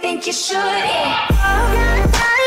think you should. Yeah.